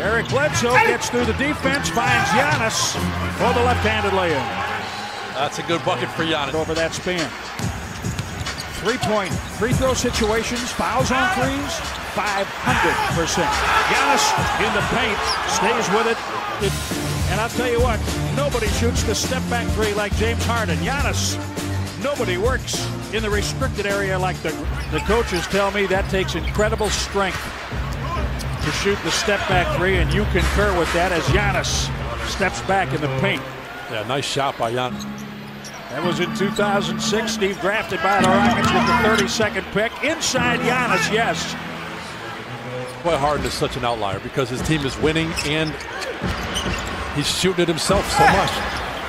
Eric Bledsoe gets through the defense, finds Giannis for the left-handed layup. That's a good bucket for Giannis. Over that span. Three-point free throw situations, fouls on threes, 500%. Giannis in the paint, stays with it. it. And I'll tell you what, nobody shoots the step-back three like James Harden. Giannis, nobody works in the restricted area like the, the coaches tell me. That takes incredible strength to shoot the step-back three, and you concur with that as Giannis steps back in the paint. Yeah, nice shot by Giannis. That was in 2006. Steve drafted by the Rockets with the 32nd pick. Inside Giannis, yes. Boy, Harden is such an outlier because his team is winning and he's shooting it himself so much.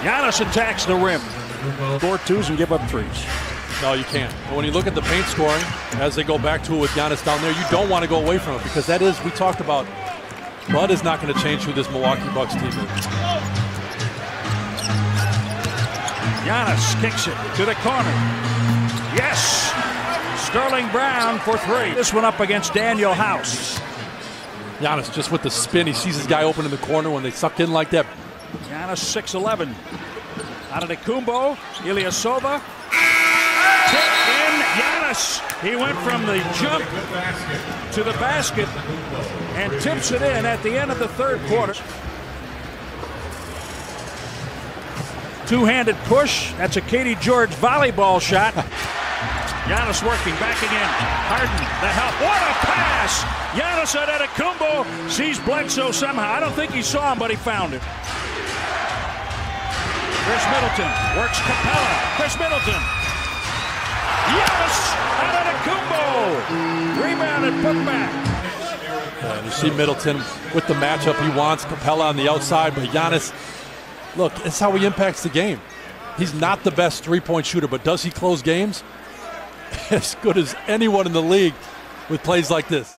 Giannis attacks the rim. Score twos and give up threes. No, you can't. But when you look at the paint scoring, as they go back to it with Giannis down there, you don't want to go away from it because that is, we talked about, Bud is not going to change who this Milwaukee Bucks team is. Giannis kicks it to the corner. Yes! Sterling Brown for three. This one up against Danuel House. Giannis just with the spin. He sees his guy open in the corner when they suck in like that. Giannis 6'11. Antetokounmpo, Ilyasova. In Giannis. He went from the jump to the basket and tips it in at the end of the third quarter. Two-handed push. That's a Katie George volleyball shot. Giannis working back again. Harden, the help. What a pass! Giannis Antetokounmpo sees Bledsoe somehow. I don't think he saw him, but he found him. Khris Middleton works Capela. Khris Middleton. Giannis Antetokounmpo. Rebound and put back. And uh, you see Middleton with the matchup he wants. Capela on the outside, but Giannis look, it's how he impacts the game. He's not the best three point shooter, but does he close games? As good as anyone in the league with plays like this.